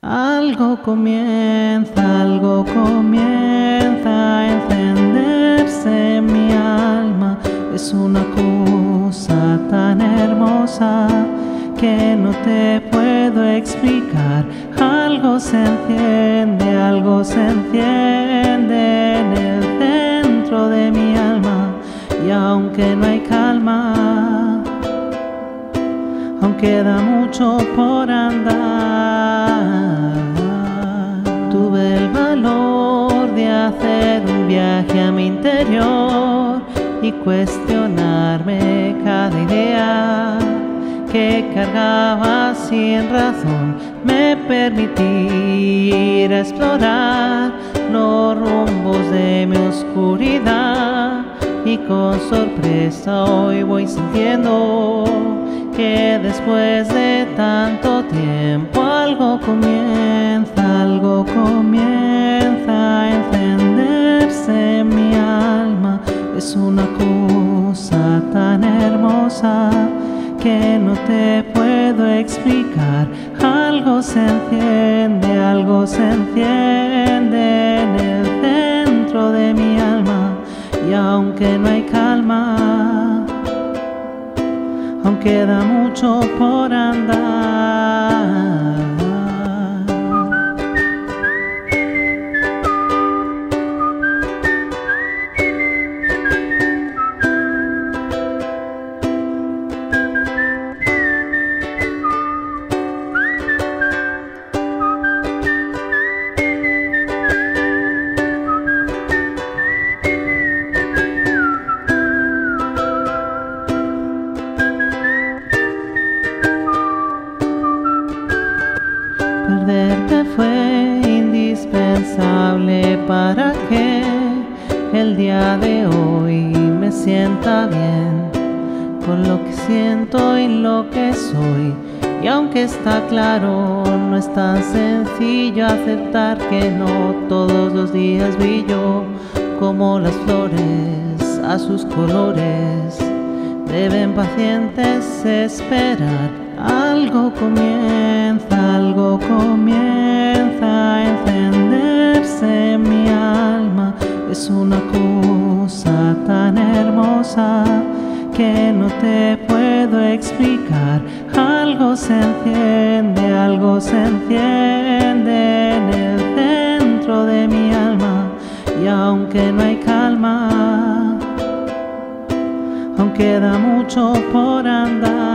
Algo comienza, algo comienza a encenderse en mi alma. Es una cosa tan hermosa que no te puedo explicar. Algo se enciende, algo se enciende en el centro de mi alma. Y aunque no hay calma, aún queda mucho por andar. Viaje a mi interior y cuestionarme cada idea que cargaba sin razón. Me permití ir a explorar los rumbos de mi oscuridad y con sorpresa hoy voy sintiendo que después de tanto tiempo algo comienza, algo comienza Es una cosa tan hermosa que no te puedo explicar. Algo se enciende, algo se enciende en el centro de mi alma y aunque no hay calma, aún queda mucho por andar. Fue indispensable para que el día de hoy me sienta bien con lo que siento y lo que soy. Y aunque está claro, no es tan sencillo aceptar que no todos los días brillo como las flores a sus colores. Deben pacientes esperar, algo comienza, algo comienza a encenderse en mi alma. Es una cosa tan hermosa que no te puedo explicar. Algo se enciende, algo se enciende en el centro de mi alma y aunque no hay calma, aún queda mucho por andar.